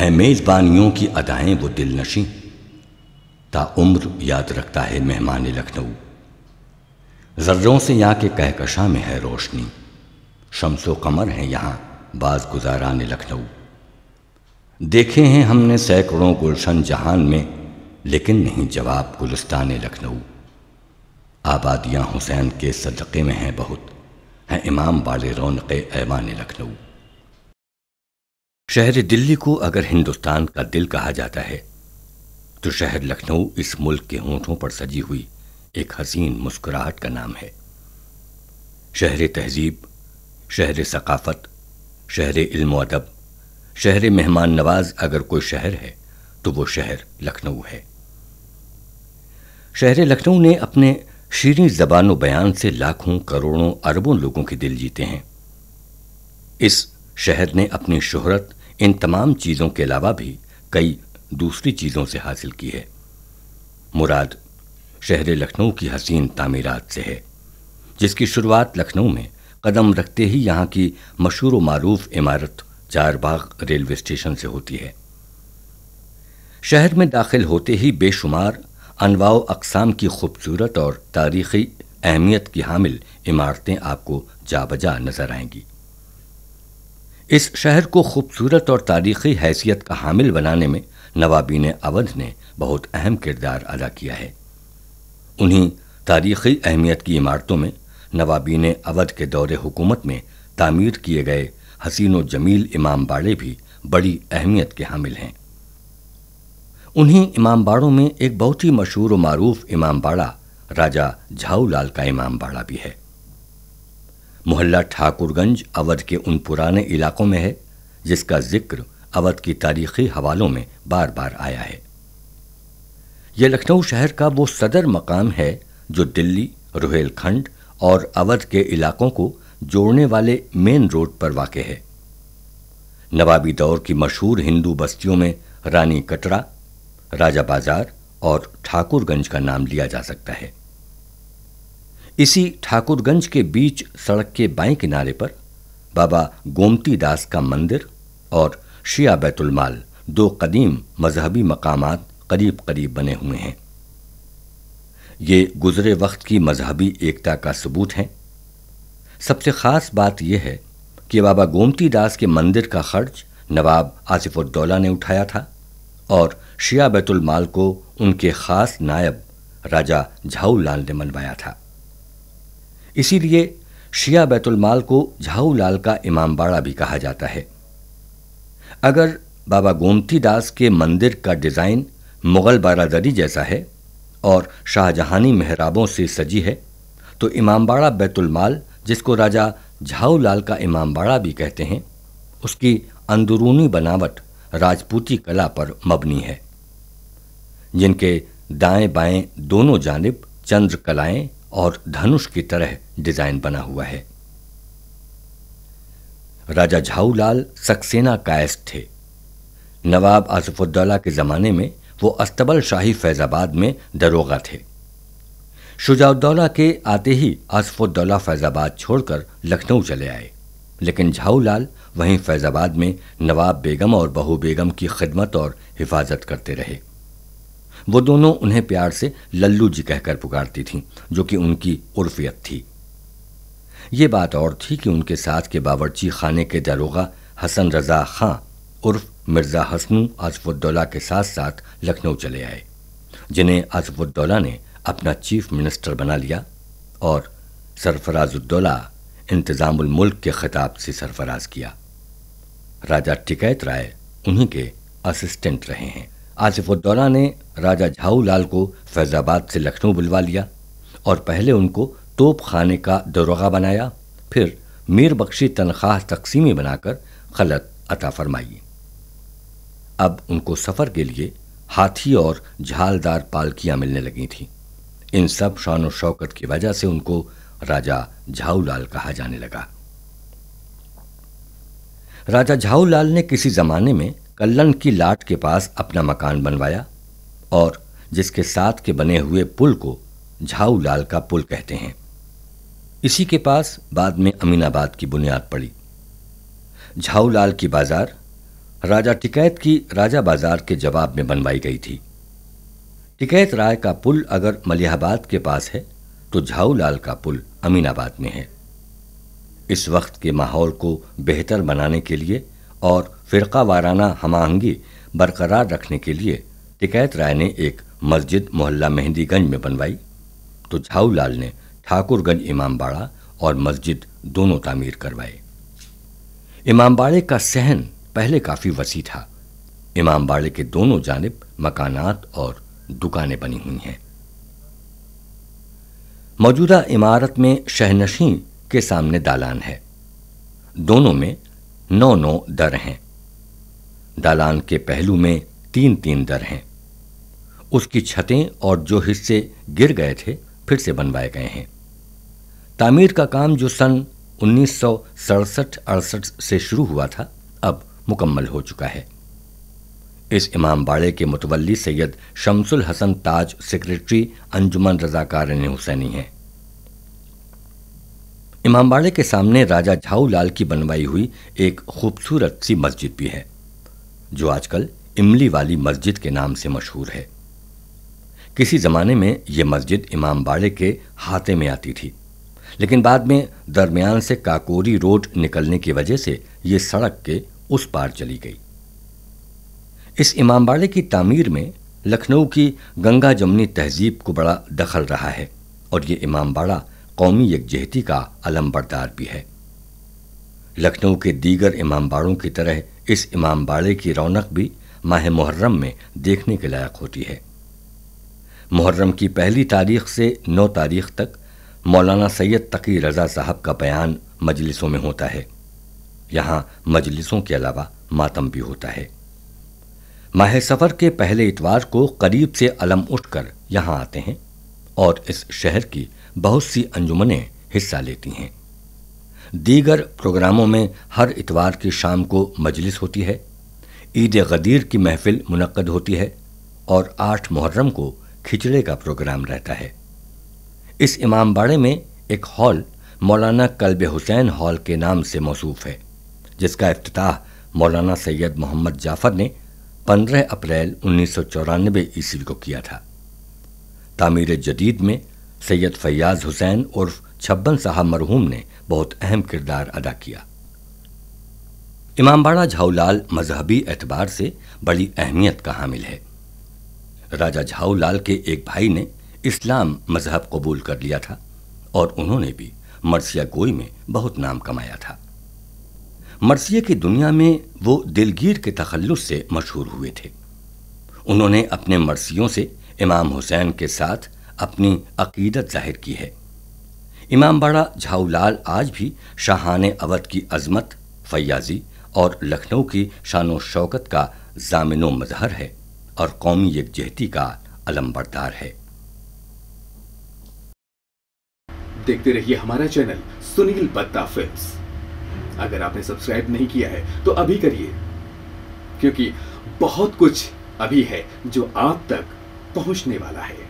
ہیں میزبانیوں کی ادائیں وہ دل نشیں۔ تا عمر یاد رکھتا ہے مہمان لکھنؤ۔ ذروں سے یہاں کے کہکشاں میں ہے روشنی۔ شمس و قمر ہیں یہاں بعض گزاران لکھنؤ۔ دیکھے ہیں ہم نے سینکڑوں گلشن جہان میں، لیکن نہیں جواب گلستان لکھنؤ۔ آبادیاں حسین کے صدقے میں ہیں بہت، ہیں امام والے رونق ایوان لکھنؤ۔ شہر دلی کو اگر ہندوستان کا دل کہا جاتا ہے، تو شہر لکھنؤ اس ملک کے ہونٹوں پر سجی ہوئی ایک حسین مسکراہٹ کا نام ہے۔ شہر تہذیب، شہر ثقافت، شہر علم و ادب، شہر مہمان نواز اگر کوئی شہر ہے، تو وہ شہر لکھنؤ ہے۔ شہر لکھنؤ نے اپنے شیریں زبان و بیان سے لاکھوں کروڑوں اربوں لوگوں کے دل جیتے ہیں۔ اس شہر نے اپنی شہرت ان تمام چیزوں کے علاوہ بھی کئی دوسری چیزوں سے حاصل کی ہے۔ مراد شہر لکھنؤ کی حسین تعمیرات سے ہے، جس کی شروعات لکھنؤ میں قدم رکھتے ہی یہاں کی مشہور و معروف عمارت چار باغ ریلوے اسٹیشن سے ہوتی ہے۔ شہر میں داخل ہوتے ہی بے شمار انواع و اقسام کی خوبصورت اور تاریخی اہمیت کی حامل عمارتیں آپ کو جا بجا نظر آئیں گی۔ اس شہر کو خوبصورت اور تاریخی حیثیت کا حامل بنانے میں نوابین اودھ نے بہت اہم کردار ادا کیا ہے۔ انہیں تاریخی اہمیت کی عمارتوں میں نوابین اودھ کے دور حکومت میں تعمیر کیے گئے حسین و جمیل امام باڑے بھی بڑی اہمیت کے حامل ہیں۔ انہیں امام باڑوں میں ایک بہت ہی مشہور و معروف امام باڑہ راجہ جھاؤ لال کا امام باڑہ بھی ہے۔ محلہ ٹھاکر گنج اودھ کے ان پرانے علاقوں میں ہے، جس کا ذکر اودھ کی تاریخی حوالوں میں بار بار آیا ہے۔ یہ لکھنؤ شہر کا وہ صدر مقام ہے جو دلی روہیل کھنڈ اور اودھ کے علاقوں کو جوڑنے والے مین روڈ پر واقع ہے۔ نوابی دور کی مشہور ہندو بستیوں میں رانی کٹرا، راجہ بازار اور ٹھاکر گنج کا نام لیا جا سکتا ہے۔ اسی ٹھاکر گنج کے بیچ سڑک کے بائیں کنارے پر بابا گومتی داس کا مندر اور شیعہ بیت المال، دو قدیم مذہبی مقامات قریب قریب بنے ہوئے ہیں۔ یہ گزرے وقت کی مذہبی ایکتا کا ثبوت ہیں۔ سب سے خاص بات یہ ہے کہ بابا گومتی داس کے مندر کا خرچ نواب آصف الدولہ نے اٹھایا تھا اور شیعہ بیت المال کو ان کے خاص نائب راجہ جھاؤ لال نے منوایا تھا۔ اسی لیے شیعہ بیت المال کو جھاؤ لال کا امام باڑہ بھی کہا جاتا ہے۔ اگر بابا گومتی داس کے مندر کا ڈیزائن مغل بارادری جیسا ہے اور شاہ جہانی محرابوں سے سجی ہے، تو امام باڑہ بیت المال، جس کو راجہ جھاؤ لال کا امام باڑہ بھی کہتے ہیں، اس کی اندرونی بناوٹ راجپوتی کلا پر مبنی ہے۔ جن کے دائیں بائیں دونوں جانب چندر کلائیں اور دھنش کی طرح ڈیزائن بنا ہوا ہے۔ راجہ جھاؤ لال سکسینا کائس تھے۔ نواب آصف الدولہ کے زمانے میں وہ استبل شاہی فیض آباد میں دروغہ تھے۔ شجاع الدولہ کے آتے ہی آصف الدولہ فیض آباد چھوڑ کر لکھنؤ چلے آئے۔ لیکن جھاؤ لال وہیں فیض آباد میں نواب بیگم اور بہو بیگم کی خدمت اور حفاظت کرتے رہے۔ وہ دونوں انہیں پیار سے للو جی کہہ کر پکارتی تھیں، جو کہ ان کی عرفیت تھی۔ یہ بات اور تھی کہ ان کے ساتھ کے باورچی خانے کے دروغہ حسن رضا خاں عرف مرزا حسن آصف الدولہ کے ساتھ ساتھ لکھنؤ چلے آئے، جنہیں آصف الدولہ نے اپنا چیف منسٹر بنا لیا اور سرفراز الدولہ انتظام الملک کے خطاب سے سرفراز کیا۔ راجہ ٹکیت رائے انہی کے اسسٹنٹ رہے ہیں۔ آصف الدولہ نے راجہ جھاؤ لال کو فیض آباد سے لکھنؤ بلوا لیا اور پہلے ان کو توپ خانے کا دروغہ بنایا، پھر میر بخشی تنخواہ تقسیمی بنا کر خلط عطا فرمائی۔ اب ان کو سفر کے لیے ہاتھی اور جھالدار پالکیاں ملنے لگی تھیں۔ ان سب شان و شوکت کی وجہ سے ان کو راجہ جھاؤ لال کہا جانے لگا۔ راجہ جھاؤ لال نے کسی زمانے میں کلن کی لاٹ کے پاس اپنا مکان بنوایا اور جس کے ساتھ کے بنے ہوئے پل کو جھاؤ لال کا پل کہتے ہیں۔ اسی کے پاس بعد میں امین آباد کی بنیاد پڑی۔ جھاؤ لال کی بازار راجہ ٹکیت کی راجہ بازار کے جواب میں بنوائی گئی تھی۔ ٹکیت رائے کا پل اگر ملیح آباد کے پاس ہے تو جھاؤ لال کا پل امین آباد میں ہے۔ اس وقت کے ماحول کو بہتر بنانے کے لیے اور فرقہ وارانہ ہم آہنگی برقرار رکھنے کے لیے ٹکیت رائے نے ایک مسجد محلہ مہندی گنج میں بنوائی۔ تو جھاؤ لال نے ٹھاکر گنج امام باڑہ اور مسجد دونوں تعمیر کروائے۔ امام باڑے کا سہن پہلے کافی وسیع تھا۔ امام باڑے کے دونوں جانب مکانات اور دکانیں بنی ہوئی ہیں۔ موجودہ عمارت میں شہنشین کے سامنے دالان ہے۔ دونوں میں نو نو در ہیں۔ دالان کے پہلو میں تین تین در ہیں۔ اس کی چھتیں اور جو حصے گر گئے تھے پھر سے بنوائے گئے ہیں۔ تعمیر کا کام جو سن انیس سو سڑسٹھ اڑسٹھ سے شروع ہوا تھا، اب مکمل ہو چکا ہے۔ اس امام باڑے کے متولی سید شمس الحسن تاج، سیکرٹری انجمن رضاکارن حسینی ہیں۔ امام باڑے کے سامنے راجہ جھاؤ لال کی بنوائی ہوئی ایک خوبصورت سی مسجد بھی ہے، جو آج کل املی والی مسجد کے نام سے مشہور ہے۔ کسی زمانے میں یہ مسجد امام باڑے کے ہاتھے میں آتی تھی، لیکن بعد میں درمیان سے کاکوری روڈ نکلنے کی وجہ سے یہ سڑک کے اس پار چلی گئی۔ اس امام باڑے کی تعمیر میں لکھنؤ کی گنگا جمنی تہذیب کو بڑا دخل رہا ہے اور یہ امام باڑہ قومی یکجہتی کا علم بردار بھی ہے۔ لکھنؤ کے دیگر امام باڑوں کی طرح اس امام باڑے کی رونق بھی ماہ محرم میں دیکھنے کے لائق ہوتی ہے۔ محرم کی پہلی تاریخ سے نو تاریخ تک مولانا سید تقی رضا صاحب کا بیان مجلسوں میں ہوتا ہے۔ یہاں مجلسوں کے علاوہ ماتم بھی ہوتا ہے۔ ماہ سفر کے پہلے اتوار کو قریب سے علم اٹھ کر یہاں آتے ہیں اور اس شہر کی بہت سی انجمنیں حصہ لیتی ہیں۔ دیگر پروگراموں میں ہر اتوار کی شام کو مجلس ہوتی ہے، عید غدیر کی محفل منعقد ہوتی ہے اور آٹھ محرم کو کھچڑے کا پروگرام رہتا ہے۔ اس امام باڑے میں ایک ہال مولانا کلب حسین ہال کے نام سے موصوف ہے، جس کا افتتاح مولانا سید محمد جعفر نے پندرہ اپریل انیس سو چورانوے عیسوی کو کیا تھا۔ تعمیر جدید میں سید فیاض حسین عرف چھبن صاحب مرحوم نے بہت اہم کردار ادا کیا۔ امام باڑہ جھاؤ لال مذہبی اعتبار سے بڑی اہمیت کا حامل ہے۔ راجہ جھاؤ لال کے ایک بھائی نے اسلام مذہب قبول کر لیا تھا اور انہوں نے بھی مرثیہ گوئی میں بہت نام کمایا تھا۔ مرثیہ کی دنیا میں وہ دلگیر کے تخلص سے مشہور ہوئے تھے۔ انہوں نے اپنے مرثیوں سے امام حسین کے ساتھ اپنی عقیدت ظاہر کی ہے۔ امام باڑہ جھاؤ لال آج بھی شاہان اودھ کی عظمت، فیاضی اور لکھنؤ کی شان و شوکت کا ضامن و مظہر ہے اور قومی یکجہتی کا علم بردار ہے۔ دیکھتے رہیے ہمارا چینل سنیل بتا فلمز۔ اگر آپ نے سبسکرائب نہیں کیا ہے تو ابھی کریے، کیونکہ بہت کچھ ابھی ہے جو آپ تک پہنچنے والا ہے۔